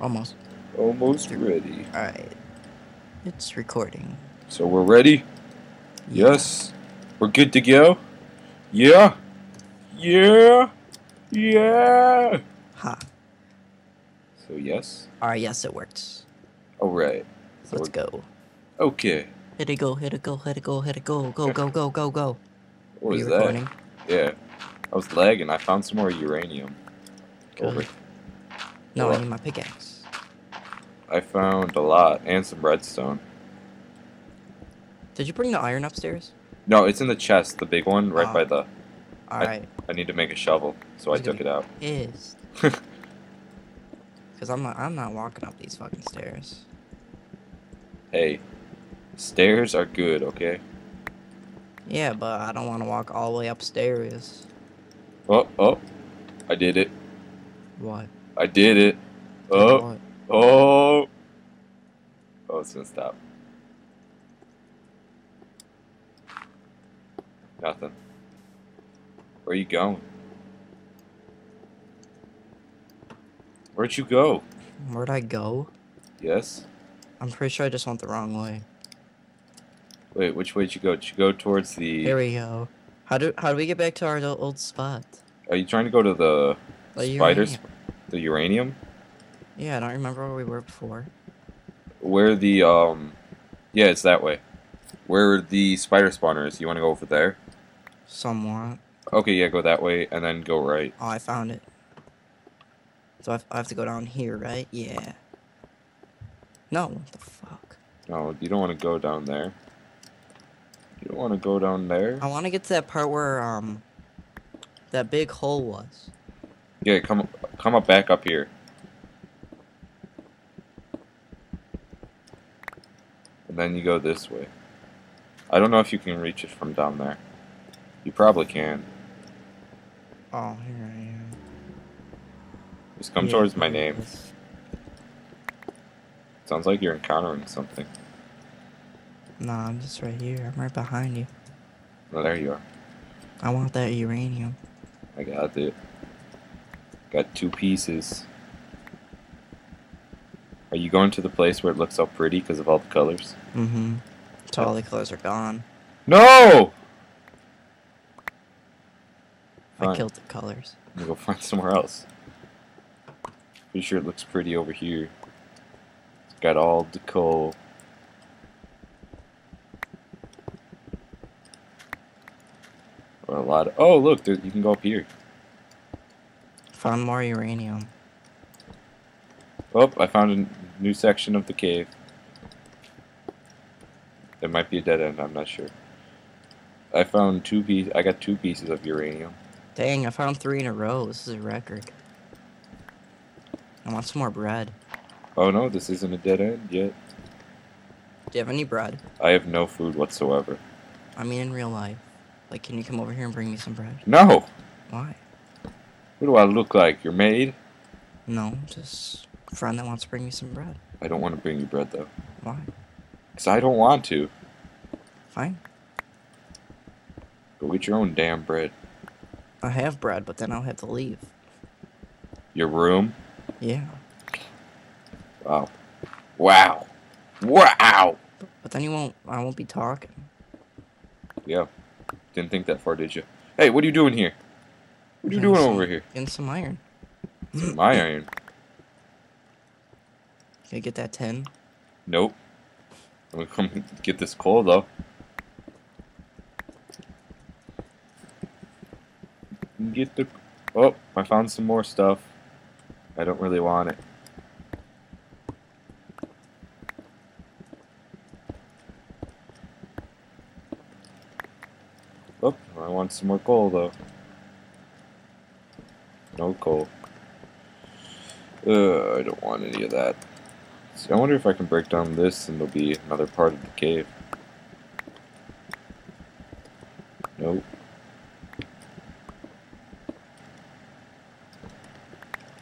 Almost. Almost ready. Alright. It's recording. So we're ready? Yes. We're good to go? Yeah. Yeah. Yeah. Ha. So yes. Alright, yes, it works. Alright. So Let's go. Okay. Hit it go, hit it go, hit it go, hit it go, go, go, go, go, go. What Are is that? recording? Yeah. I was lagging. I found some more uranium. Over. No, I need my pickaxe. I found a lot and some redstone. Did you bring the iron upstairs? No, it's in the chest, the big one, right by oh. the. Alright. I need to make a shovel, so I took it out. Is. Cause I'm not I'm not walking up these fucking stairs. Hey, stairs are good, okay? Yeah, but I don't wanna walk all the way upstairs. Oh, oh, I did it. What? I did it. Oh, oh. Oh, it's gonna stop. Nothing. Where are you going? Where'd you go? Where'd I go? Yes? I'm pretty sure I just went the wrong way. Wait, which way did you go? Did you go towards the. Here we go. How do how do we get back to our old- spot? Are you trying to go to the The spiders? The uranium? Yeah, I don't remember where we were before. Where the, um. Yeah, it's that way. Where the spider spawner is. You want to go over there? Somewhat. Okay, yeah, go that way and then go right. Oh, I found it. So I have, I have to go down here, right? Yeah. No, what the fuck? No, you don't want to go down there. You don't want to go down there. I want to get to that part where um that big hole was. Yeah, come come up back up here. And then you go this way. I don't know if you can reach it from down there. You probably can. Oh, here I am. Just come Yeah, towards my name. Sounds like you're encountering something. Nah, I'm just right here. I'm right behind you. Oh, there you are. I want that uranium. I got it. Got two pieces. Are you going to the place where it looks so pretty because of all the colors? Mm-hmm. So all the colors are gone. No! I killed the colors. I'm gonna go find somewhere else. Pretty sure it looks pretty over here. It's got all the coal. Or a lot of. Oh, look, there, you can go up here. Found more uranium. Oh, I found a new section of the cave. There might be a dead end, I'm not sure. I found two pieces. I got two pieces of uranium. Dang, I found three in a row. This is a record. I want some more bread. Oh no, this isn't a dead end yet. Do you have any bread? I have no food whatsoever. I mean, in real life. Like, can you come over here and bring me some bread? No! Why? What do I look like? Your maid? No, just a friend that wants to bring me some bread. I don't want to bring you bread though. Why? Because I don't want to. Fine. Go get your own damn bread. I have bread, but then I'll have to leave. Your room? Yeah. Wow. Wow. Wow! But then you won't. I won't be talking. Yeah. Didn't think that far, did you? Hey, what are you doing here? What are you doing some- over here? Getting some iron. My iron. Can I get that tin? Nope. I'm gonna come get this coal though. Get the. Oh, I found some more stuff. I don't really want it. Oh, I want some more coal though. No coal. Uh, I don't want any of that. See, I wonder if I can break down this and there'll be another part of the cave. Nope.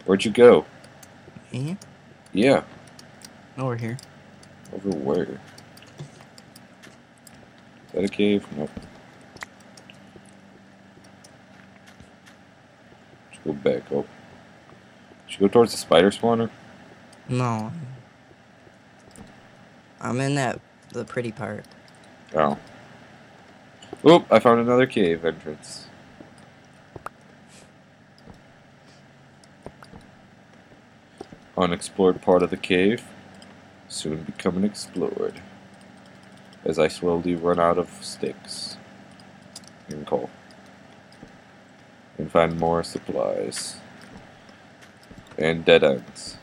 Where'd you go? Yeah. Yeah, Over here. over where? Is that a cave? Nope. Go back up. Should go towards the spider spawner? No. I'm in that the pretty part. Oh. Oop, I found another cave entrance. Unexplored part of the cave, soon becoming explored. As I slowly run out of sticks and coal. Find more supplies. And dead ends.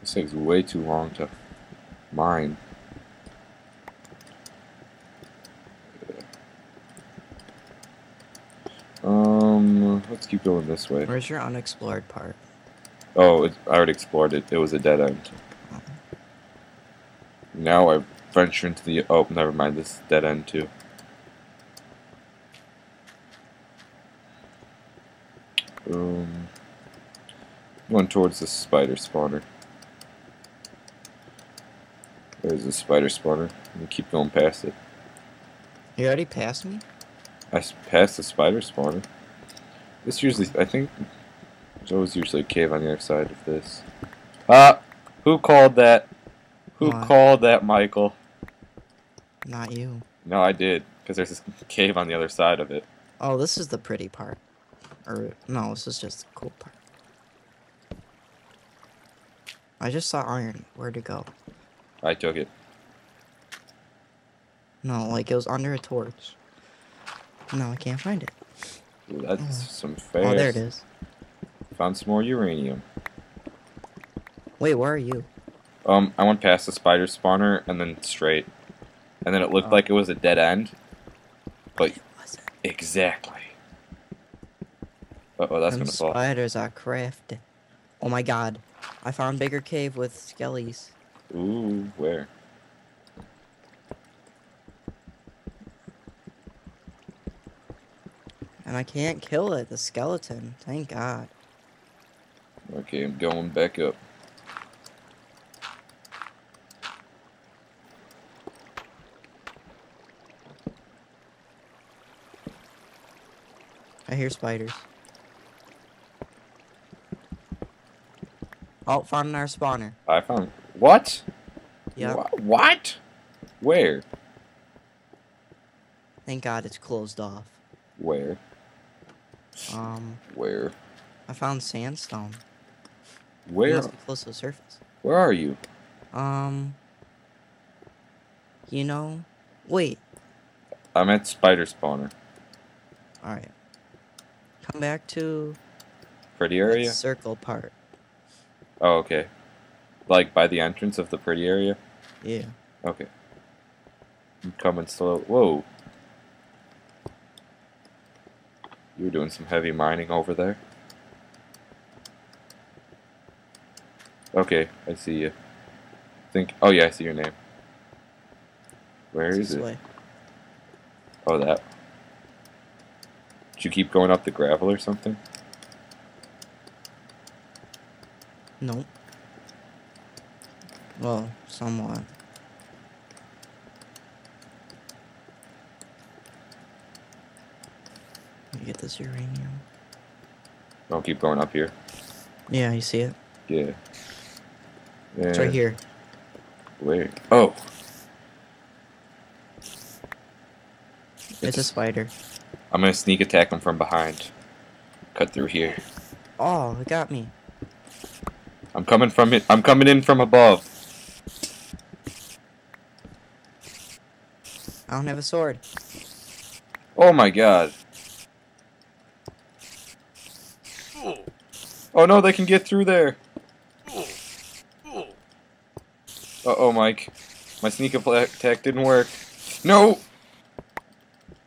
This takes way too long to mine. Um, let's keep going this way. Where's your unexplored part? Oh, it, I already explored it. It was a dead end. Now I venture into the. Oh, never mind. This is dead end too. Um, going towards the spider spawner. There's the spider spawner. We keep going past it. You already passed me? I passed the spider spawner. This usually, I think, there's always usually a cave on the other side of this. Ah, who called that? Who What? called that, Michael? Not you. No, I did, because there's this cave on the other side of it. Oh, this is the pretty part. Or no, this is just the cool part. I just saw iron. Where'd it go? I took it. No, like it was under a torch. No, I can't find it. That's Oh. some fast. Oh, there it is. Found some more uranium. Wait, where are you? Um, I went past the spider spawner and then straight, and then it looked Oh. like it was a dead end. But It wasn't. exactly. Uh oh, that's Them gonna fall. spiders are crafty. Oh my god. I found bigger cave with skellies. Ooh, where? And I can't kill it, the skeleton. Thank god. Okay, I'm going back up. I hear spiders. Oh, found our spawner. I found what? Yep. Wha- What? Where? Thank god it's closed off. Where? Um, Where? I found sandstone. Where? must be close to the surface. Where are you? Um, you know, wait. I'm at spider spawner. All right. Come back to Pretty the area? circle part. Oh, okay. Like by the entrance of the pretty area? Yeah. Okay. I'm coming slow. Whoa. You were doing some heavy mining over there. Okay, I see you. Think. Oh yeah, I see your name. Where It's is this it? way. Oh, that. Did you keep going up the gravel or something? Nope. Well, somewhat. Let me get this uranium. Don't keep going up here. Yeah, you see it? Yeah. It's right here. Where? Oh. It's a spider. I'm gonna sneak attack him from behind. Cut through here. Oh, it got me. I'm coming from it. I'm coming in from above. I don't have a sword. Oh my god. Oh no, they can get through there. Uh oh, Mike. My sneak attack didn't work. No!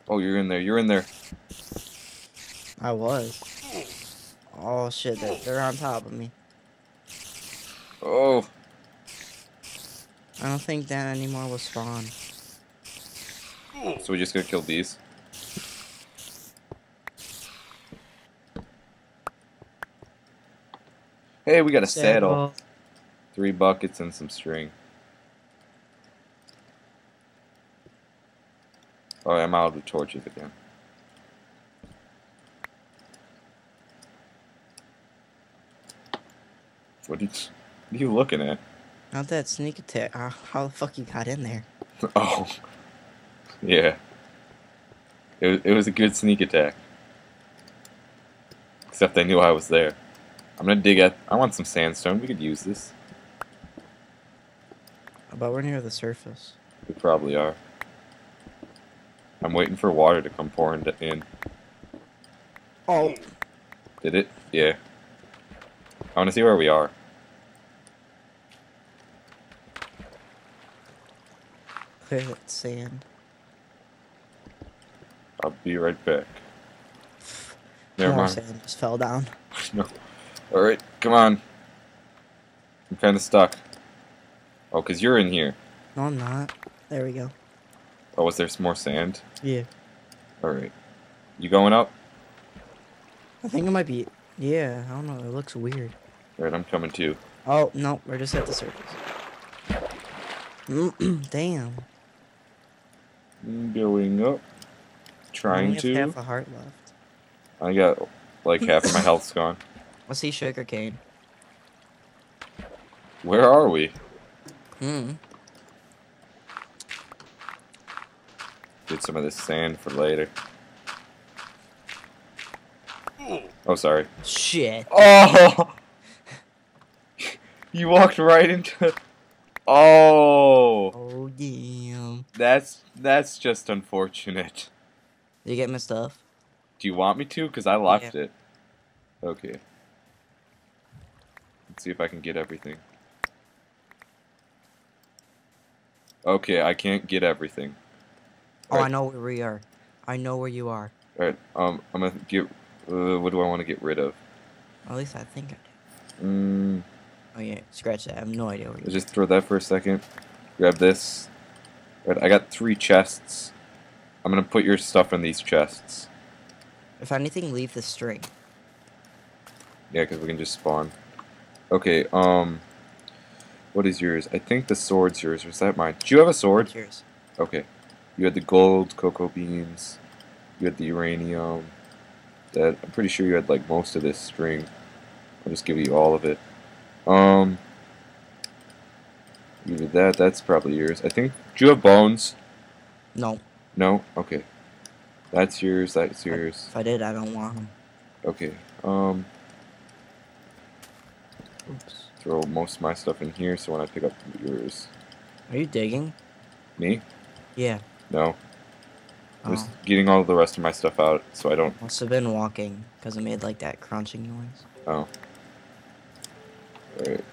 Oh, you're in there. You're in there. I was. Oh shit, they're, they're on top of me. Oh. I don't think that anymore will spawn. So we just gonna kill these? Hey, we got a saddle. Three buckets and some string. Oh, I'm out of torches again. What, did you, what are you looking at? Not that sneak attack. Uh, how the fuck you got in there? Oh. Yeah. It was, it was a good sneak attack. Except they knew I was there. I'm gonna dig at. I want some sandstone. We could use this. But we're near the surface. We probably are. I'm waiting for water to come pouring in. Oh. Did it? Yeah. I want to see where we are. Clear sand. I'll be right back. Never More mind. sand just fell down. no. Alright, come on. I'm kind of stuck. Oh, because you're in here. No, I'm not. There we go. Oh, was there some more sand? Yeah. Alright. You going up? I think it might be. Yeah, I don't know. It looks weird. Alright, I'm coming too. Oh, no. We're just at the surface. Damn. Going up. Trying to. half a heart left. I got like half of my health's gone. I see sugar cane. Where are we? Hmm. Get some of this sand for later. Oh, sorry. Shit. Oh! you walked right into. Oh, Oh, damn. that's that's just unfortunate. Did you get my stuff? Do you want me to? Cause I left it. Okay. Let's see if I can get everything. Okay, I can't get everything. Oh, I know where we are. I know where you are. Alright, um, I'm gonna get. Uh, what do I want to get rid of? At least I think I do. Mm, Oh, yeah. Scratch that. I have no idea where you just throw that for a second. Grab this. I got three chests. I'm gonna put your stuff in these chests. If anything, leave the string. Yeah, because we can just spawn. Okay, um. What is yours? I think the sword's yours. Was that mine? Do you have a sword? What's yours? Okay. You had the gold, cocoa beans. You had the uranium. That I'm pretty sure you had like most of this string. I'll just give you all of it. Um. You did that. That's probably yours. I think. Do you have bones? No. No. Okay. That's yours. That's yours. If I did, I don't want them. Okay. Um. Oops. Throw most of my stuff in here, so when I pick up yours, Are you digging? me? Yeah. No. I'm just Oh. getting all the rest of my stuff out, so I don't. Must have been walking because it made like that crunching noise. Oh. Alright.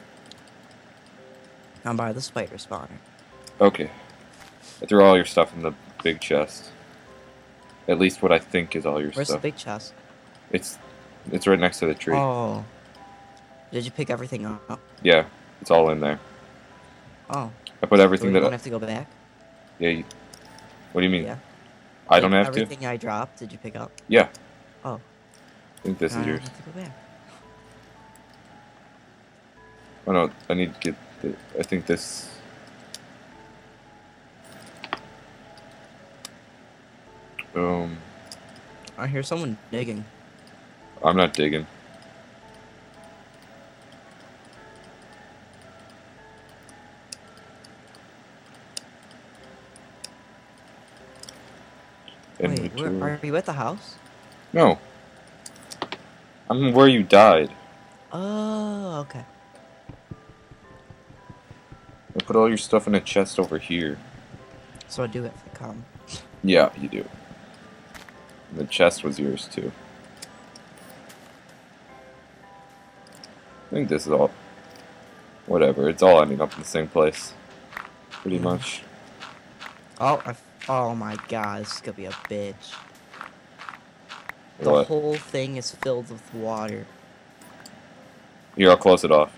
I'm by the spider spawner. Okay. I threw all your stuff in the big chest. At least what I think is all your stuff. Where's the big chest? It's it's right next to the tree. Oh. Did you pick everything up? Yeah, it's all in there. Oh. I put So everything you that. don't I, have to go back? yeah. You, what do you mean? Yeah. I don't have to. Everything I dropped, did you pick up? Yeah. Oh. I think this I is don't yours. have to go back. Oh no, I need to get. I think this. Um, I hear someone digging. I'm not digging. Wait, where, are you at the house? No. I'm where you died. Oh, okay. Put all your stuff in a chest over here. So I do it I come. Yeah, you do. The chest was yours too. I think this is all. Whatever, it's all ending up in the same place. Pretty much. Oh, I, oh my god, this is gonna be a bitch. The What? whole thing is filled with water. Here, I'll close it off.